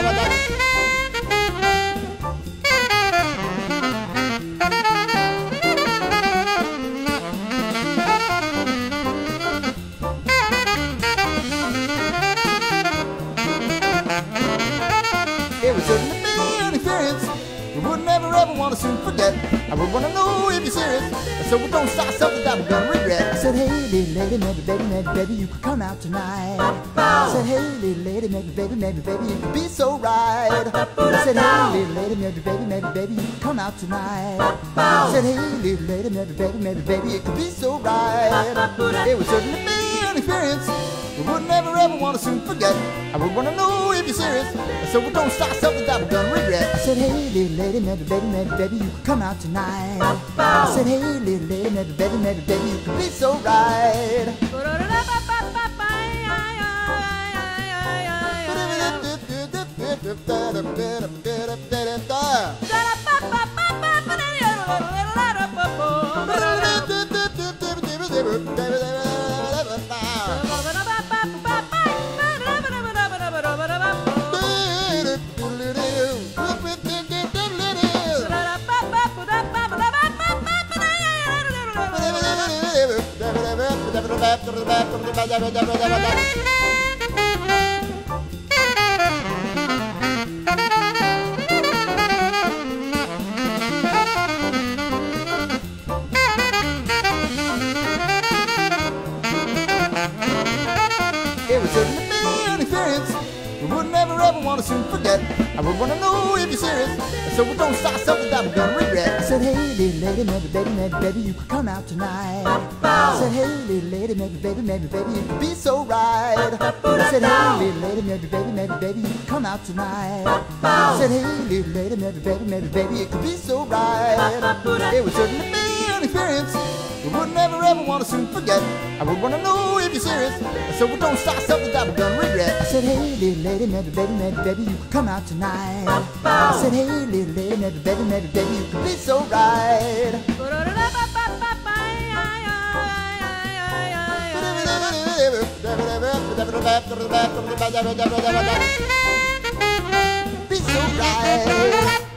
It be an experience we would never ever want to soon forget. I would want to know if you're serious, so we don't start something that we're gonna regret. I said, hey, little lady, maybe, baby, maybe, baby, you could come out tonight. I said, hey, little lady, maybe, baby, maybe, baby, you could be so right. I said, hey, little lady, maybe, baby, maybe, baby, you could come out tonight. I said, hey, little lady, maybe, baby, maybe, baby, it could be so right. It would certainly be an experience we would never ever want to soon forget. I would want to know if you're serious, so we don't start something that we're gonna regret. I said, hey, little lady, maybe, baby, maybe, baby, you could come out tonight. I said, hey, little lady, maybe, baby, maybe, baby, you could be so right. It certainly be an experience we would never ever want to soon forget. I would want to know if you're serious, so we don't start something that we're gonna. Lady, maybe, baby, maybe, baby, you could come out tonight. I said, hey, little lady, maybe, baby, maybe, baby, you could be so right. I said, hey, little lady, maybe, baby, maybe, baby, you could come out tonight. I said, hey, little lady, maybe, baby, maybe, baby, it could be so right. It would certainly be an experience we would never ever want to soon forget. I would want to know if you're serious, so we don't start something that we're gonna regret. I said, hey, little lady, maybe, baby, maybe, baby, you could come out tonight. I said, hey, little lady, maybe, baby, maybe, baby, you could be so right. Be so right.